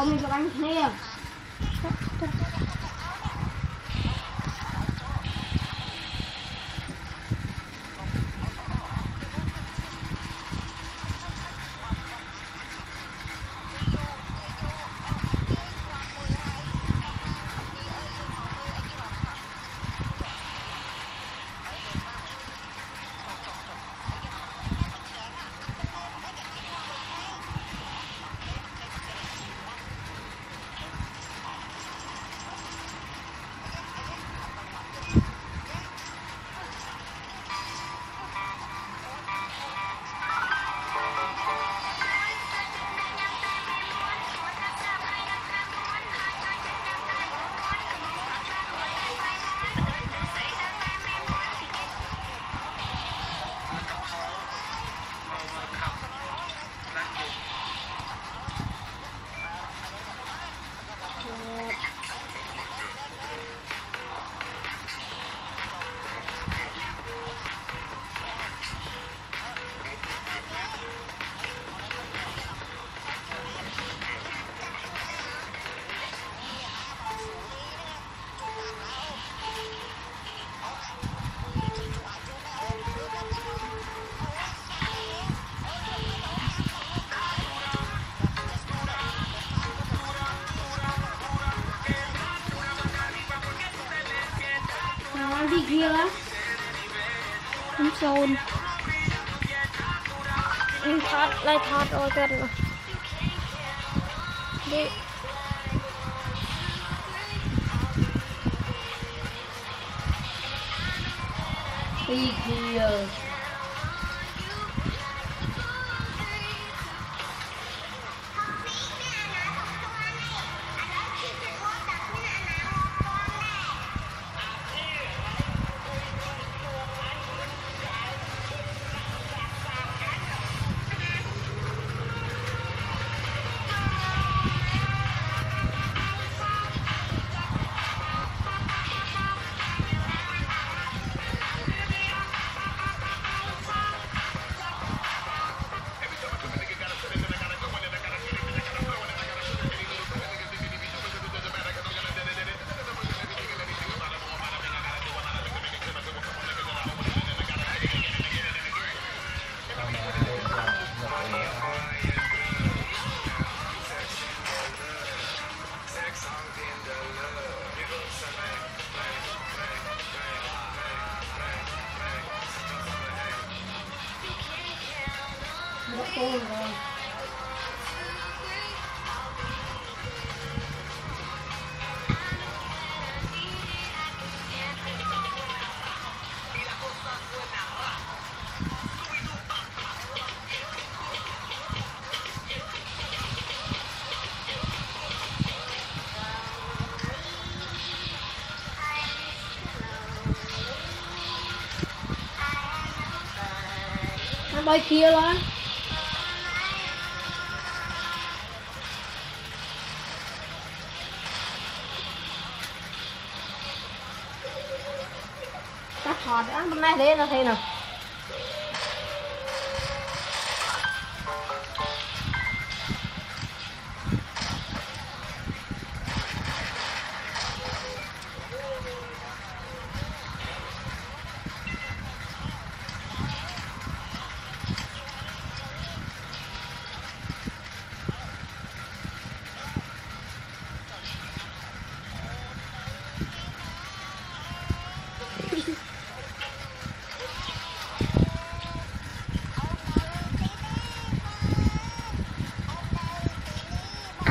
homem jogar em terra. um, in hot, like hard organ. They, Big deal. what's going on. Mike Elon. 卖谁呢谁能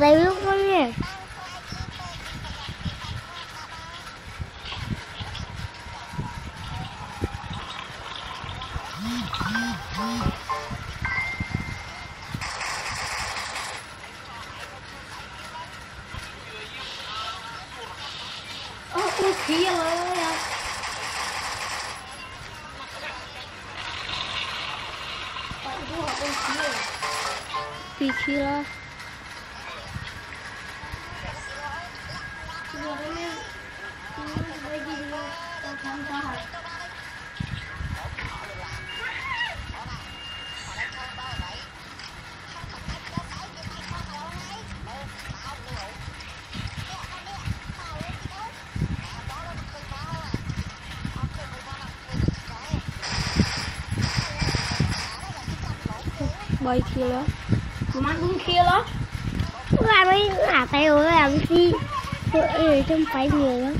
baby, come here. Mm-hmm. bay killer. Cuman pun killer. Wah, bay ngatai làm gì? Mấy à tay trong phải nhiều lắm.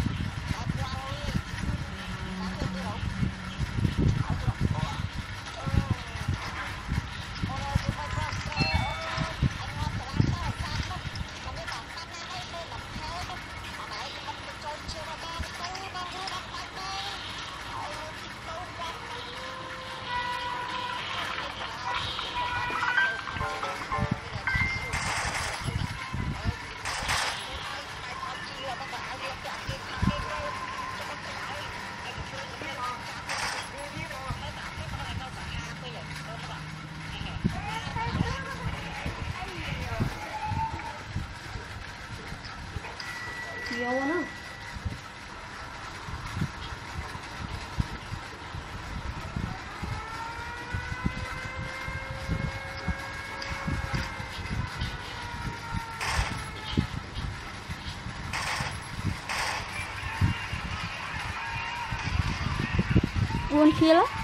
不冷。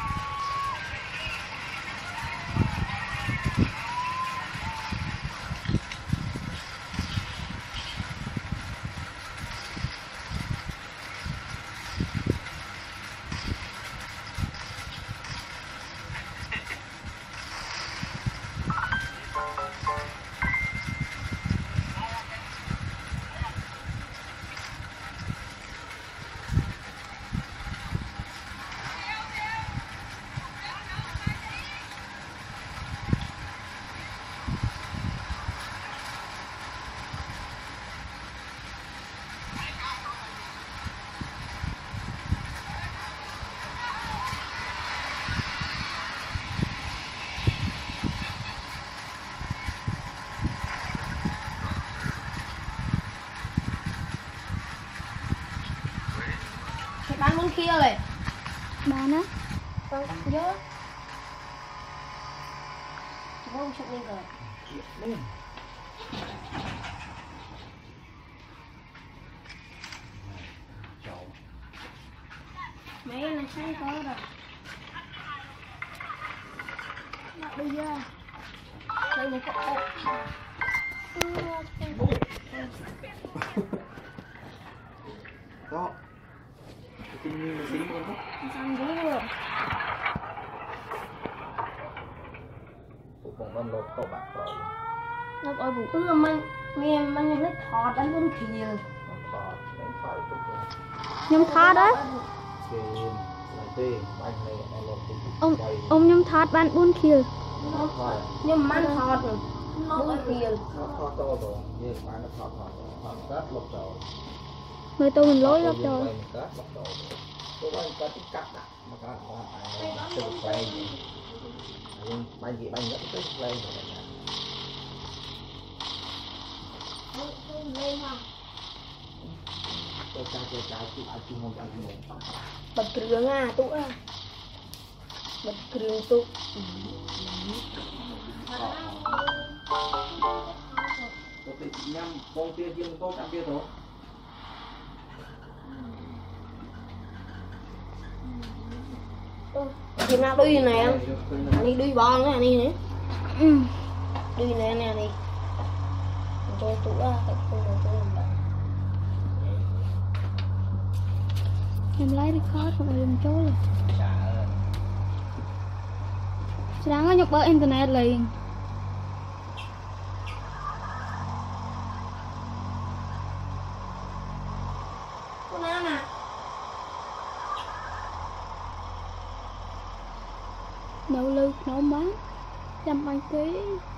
Rồi Bán á Vâng, nhớ. Vâng, chụp lên rồi. Lên Mấy này sáng có rồi. Đặt bây giờ Đây một cái Đó Xin xin nguyên là luôn đó Xong đúng rồi Phục vòng văn lột cậu bạc rồi Nó gọi bụng ưa mình Mình mình hết thọt đánh con Nó thọt Đánh phải tục rồi thọt thoát á Lại này lột Ông ông nhâm thoát bán 4 kill thọt Nhưng buôn ăn thọt rồi thọt to rồi Nhưng mà nó thọt thọt Thọt lột rồi Người tôi mình lối lắm rồi rồi rồi không Bật trường à tụ à Bật trường tụ Tôi tự nhắm con tia dương tôi ăn tia thôi Thì nào đuôi này em Anh đi đuôi bò nữa anh đi nữa ừ. Đuôi này nè đi Cho tụ à Thật không có cho làm bạn Em lấy đi khó không em chối rồi Sáng có nhục bơ internet liền okay.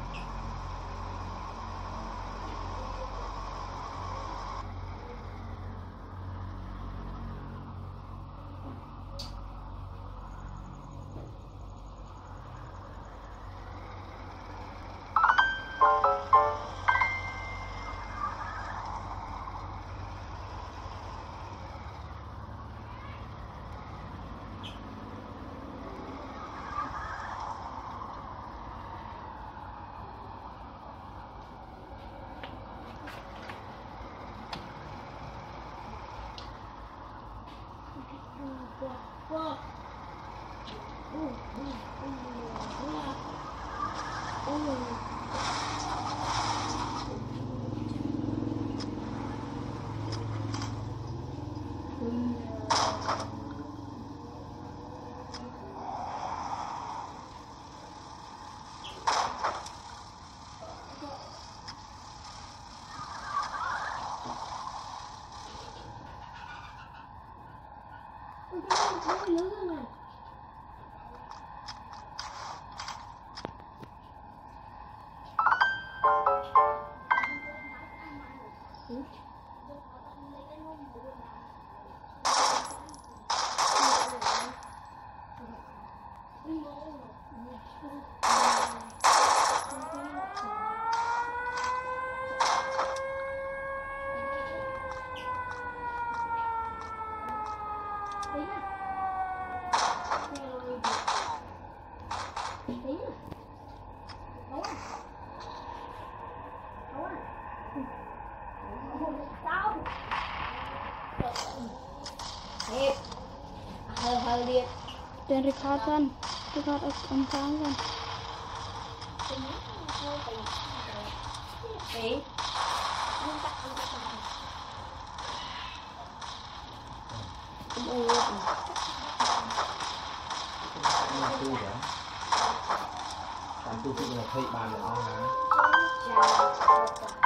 Oh, oh, oh, oh, oh. Dan Ricardan, Ricard es umfangen. Hey. មកទូដែរតាមទូទី20បានល្អណាចា